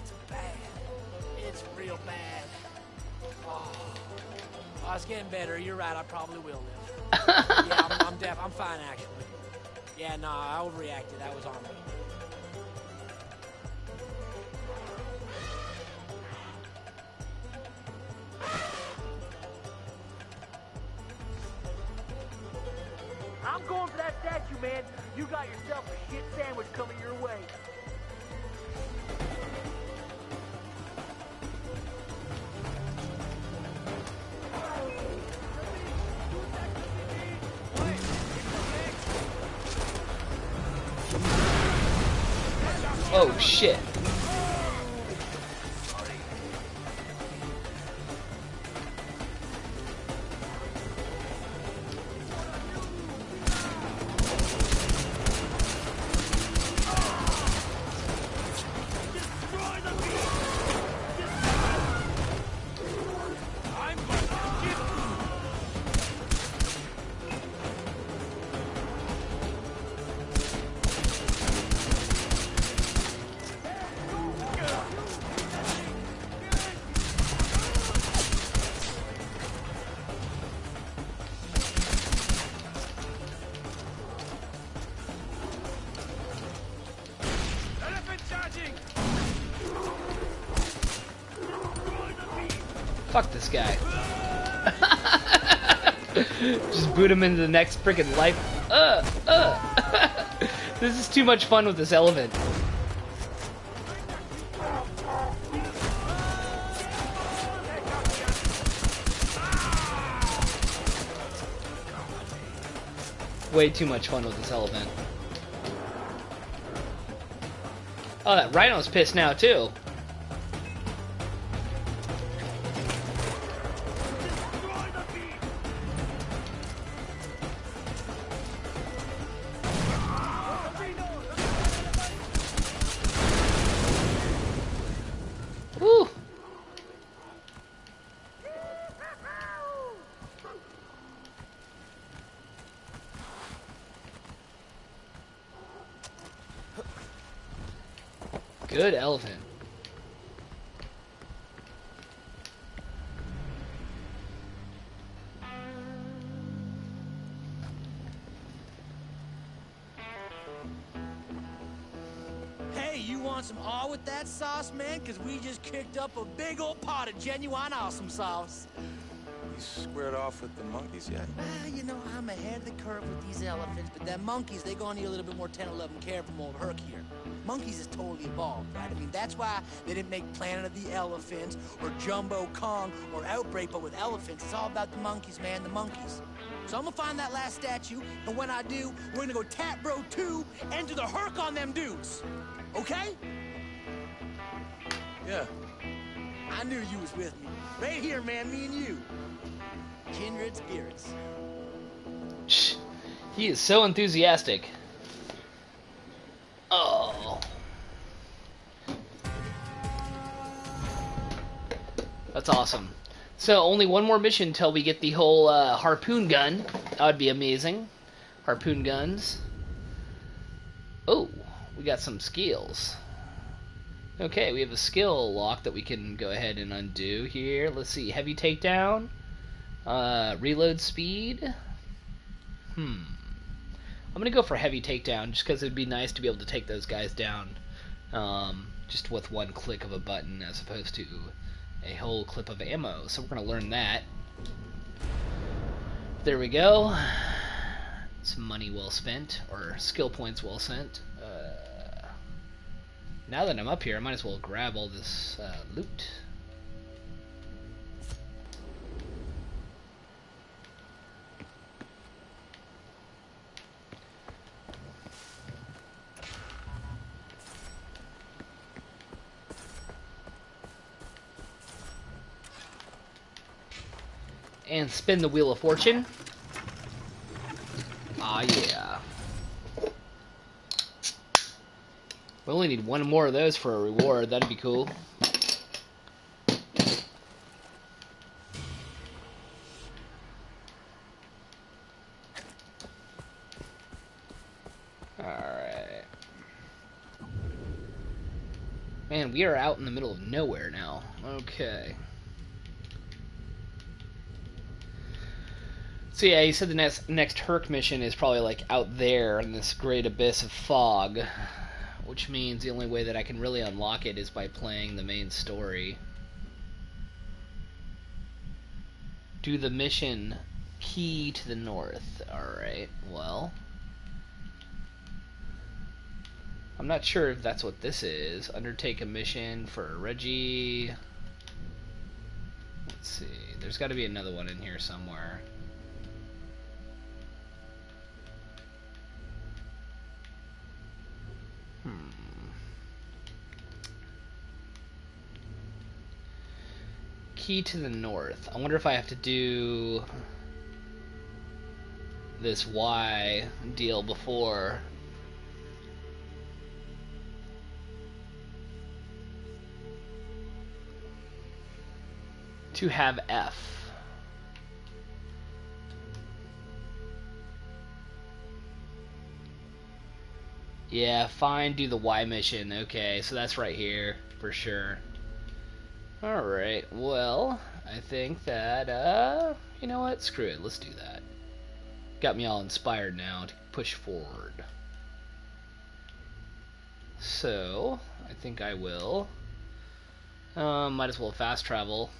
it's bad. It's real bad. Oh, oh it's getting better. You're right. I probably will live. yeah, I'm, I'm deaf. I'm fine actually. Yeah, no, I overreacted. That was on me. I'm going for that statue, man. You got yourself a shit sandwich coming your way. Oh shit. Fuck this guy. Just boot him into the next freaking life. Uh, uh. this is too much fun with this elephant. Way too much fun with this elephant. Oh, that rhino's pissed now, too. Good elephant. Hey, you want some awe with that sauce, man? Because we just kicked up a big old pot of genuine awesome sauce. You squared off with the monkeys yet? Well, you know, I'm ahead of the curve with these elephants, but them monkeys, they gonna need a little bit more 10 11 care from old Hurk here. Monkeys is totally evolved, right? I mean, that's why they didn't make Planet of the Elephants or Jumbo Kong or Outbreak, but with elephants, it's all about the monkeys, man, the monkeys. So I'm gonna find that last statue, and when I do, we're gonna go Tap Bro 2, and do the Hurk on them dudes. Okay? Yeah. I knew you was with me. Right here, man, me and you. Kindred spirits. Shh. He is so enthusiastic. Awesome. So only one more mission until we get the whole uh, harpoon gun. That would be amazing. Harpoon guns. Oh, we got some skills. Okay, we have a skill lock that we can go ahead and undo here. Let's see, heavy takedown, uh, reload speed. Hmm. I'm gonna go for heavy takedown just because it'd be nice to be able to take those guys down, um, just with one click of a button as opposed to a whole clip of ammo. So we're gonna learn that. There we go. Some money well spent, or skill points well spent. Uh, now that I'm up here, I might as well grab all this uh, loot. And spin the Wheel of Fortune. Ah, yeah. We only need one more of those for a reward. That'd be cool. Alright. Man, man, we are out in the middle of nowhere now. Okay. So yeah, he said the next next Hurk mission is probably like out there in this great abyss of fog, which means the only way that I can really unlock it is by playing the main story. Do the mission key to the north. Alright, well. I'm not sure if that's what this is. Undertake a mission for Reggie. Let's see. There's got to be another one in here somewhere. Key to the north. I wonder if I have to do this Y deal before. To have F. Yeah, fine, do the Y mission. Okay, so that's right here, for sure. Alright, well, I think that, uh, you know what? Screw it, let's do that. Got me all inspired now to push forward. So, I think I will. Um, might as well fast travel.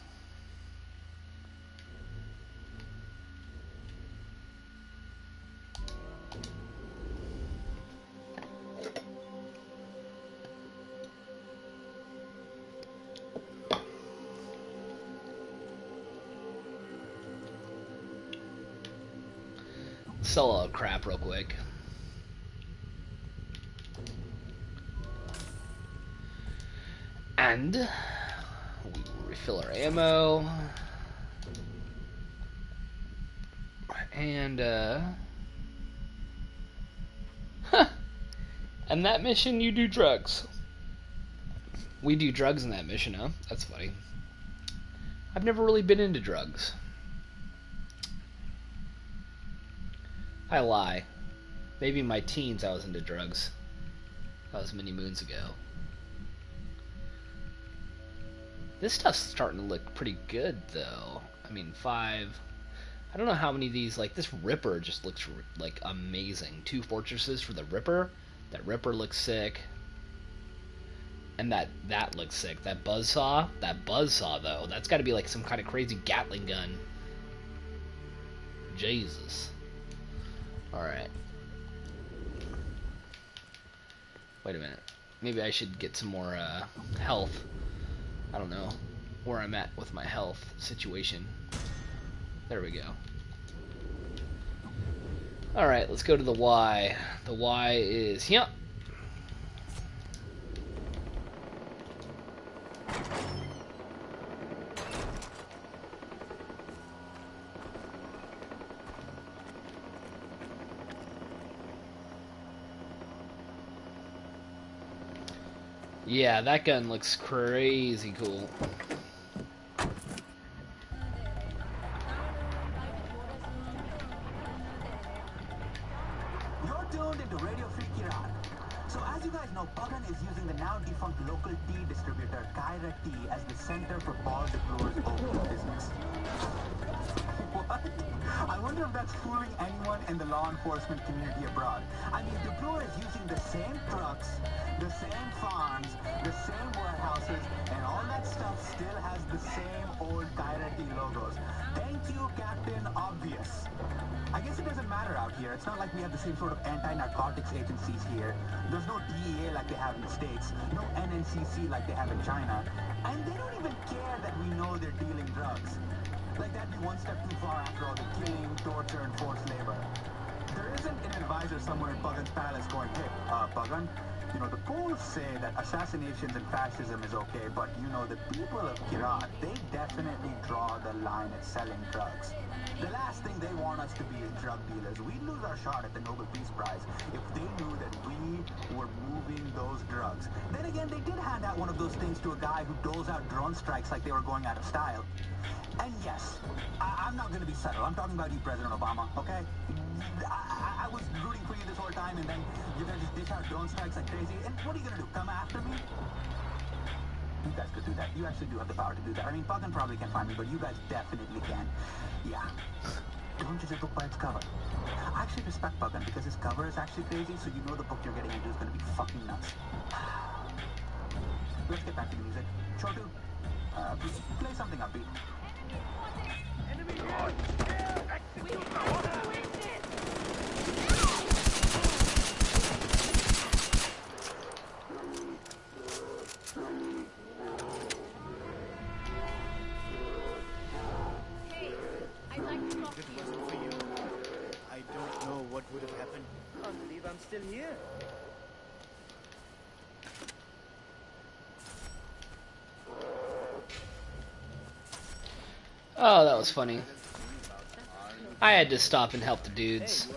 Sell all crap real quick. And we refill our ammo. And uh. And that mission you do drugs. We do drugs in that mission, huh? That's funny. I've never really been into drugs. I lie. Maybe in my teens I was into drugs. That was many moons ago. This stuff's starting to look pretty good, though. I mean, five. I don't know how many of these. Like this Ripper just looks like amazing. Two fortresses for the Ripper. That Ripper looks sick. And that that looks sick. That buzzsaw. That buzzsaw though. That's got to be like some kind of crazy Gatling gun. Jesus. Alright. Wait a minute. Maybe I should get some more uh, health. I don't know where I'm at with my health situation. There we go. Alright, let's go to the Y. The Y is, yep, Yeah, that gun looks crazy cool. The same trucks, the same farms, the same warehouses, and all that stuff still has the same old Kyrati logos. Thank you, Captain Obvious. I guess it doesn't matter out here. It's not like we have the same sort of anti-narcotics agencies here. There's no DEA like they have in the States, no NNCC like they have in China, and they don't even care that we know they're dealing drugs. Like that'd be one step too far after all the killing, torture, and forced labor. Isn't somewhere in Pagan's palace going, hey, uh, Pagan, you know, the polls say that assassinations and fascism is okay, but, you know, the people of Kyrat, they definitely draw the line at selling drugs. The last thing they want us to be is drug dealers. We'd lose our shot at the Nobel Peace Prize if they knew that we were moving those drugs. Then again, they did hand out one of those things to a guy who doles out drone strikes like they were going out of style. And yes, I am not going to be subtle. I'm talking about you, President Obama, okay? I, I, was rooting for you this whole time, and then going to just dish out drone strikes like crazy. And what are you going to do, come after me? You guys could do that. You actually do have the power to do that. I mean, Pagan probably can't find me, but you guys definitely can. Yeah. Don't judge a book by its cover. I actually respect Pagan because his cover is actually crazy, so you know the book you're getting into is going to be fucking nuts. Let's get back to the music. Chotu, uh, play something upbeat. Oh, Oh, that was funny. I had to stop and help the dudes.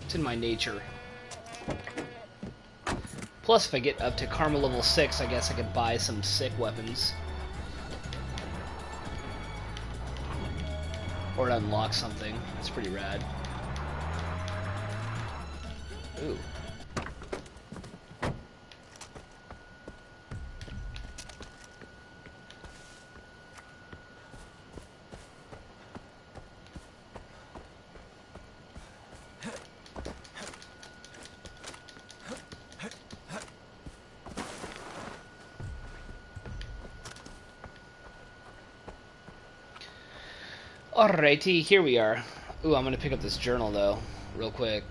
It's in my nature. Plus, if I get up to Karma level 6, I guess I could buy some sick weapons. Or unlock something. That's pretty rad. Ooh. Alrighty, here we are. Ooh, I'm gonna pick up this journal though, real quick.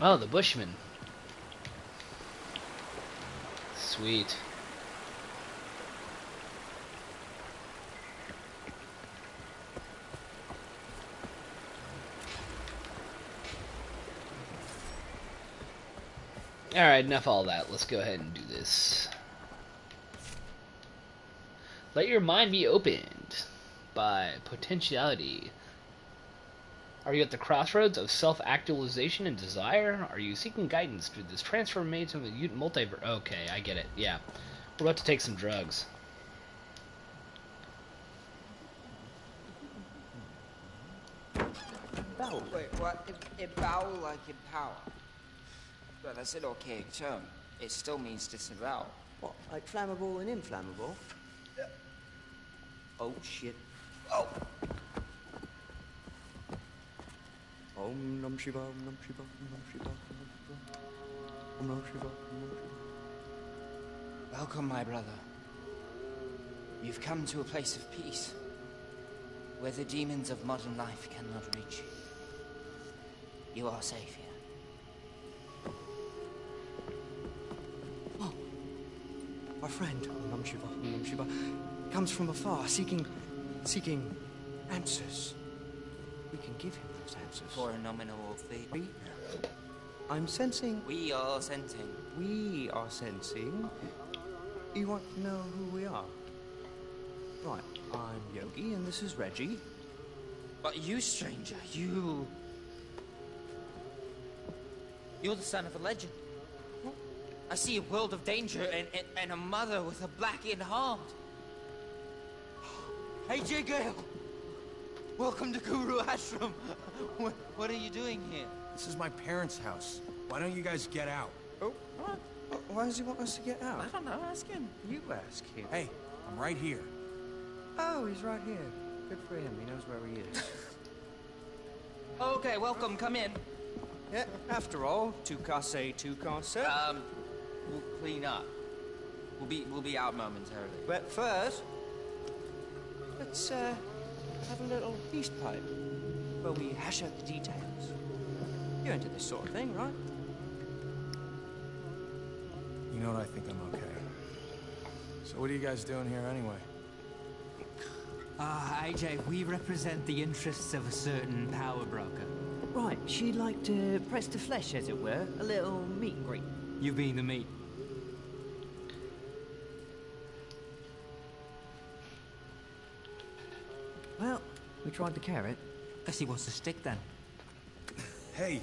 Oh, the Bushman. Sweet. Alright, enough all that. Let's go ahead and do this. Let your mind be opened by potentiality. Are you at the crossroads of self actualization and desire? Are you seeking guidance through this transformation of the mutant multiverse? Okay, I get it. Yeah. We're about to take some drugs. Bow. Wait, what? It, it bow like in power. But that's an archaic term. It still means disavow. What, like flammable and inflammable? Oh shit. Oh! Om Nam Shiva, Om Nam Shiva, Om Nam Shiva, Om Nam Shiva. Om Nam Shiva, Om Nam Shiva. Welcome, my brother. You've come to a place of peace, where the demons of modern life cannot reach you. You are safe here. Oh, Our friend, Om Nam Shiva, Om Nam Shiva, comes from afar, seeking, seeking answers. We can give him answers. For a nominal fee. I'm sensing We are sensing. we are sensing. You want to know who we are? Right, I'm Yogi and this is Reggie. But you, stranger, you. You're the son of a legend. I see a world of danger and, and, and a mother with a blackened heart. Hey, J. Ghale! Welcome to Guru Ashram. What, what are you doing here? This is my parents' house. Why don't you guys get out? Oh, what? Why does he want us to get out? I don't know, ask him. You ask him. Hey, I'm right here. Oh, he's right here. Good for him. He knows where he is. Okay, welcome, come in. yeah, after all, tu casse, tu casse. Um, we'll clean up. We'll be, we'll be out momentarily. but first, let's uh, have a little feast pipe where we hash out the details. You're into this sort of thing, right? You know what? I think I'm okay. So what are you guys doing here anyway? Ah, Ajay, we represent the interests of a certain power broker. Right, she'd like to press the flesh, as it were, a little meet and greet. You being the meat. We tried the carrot. Guess he wants to stick then. Hey,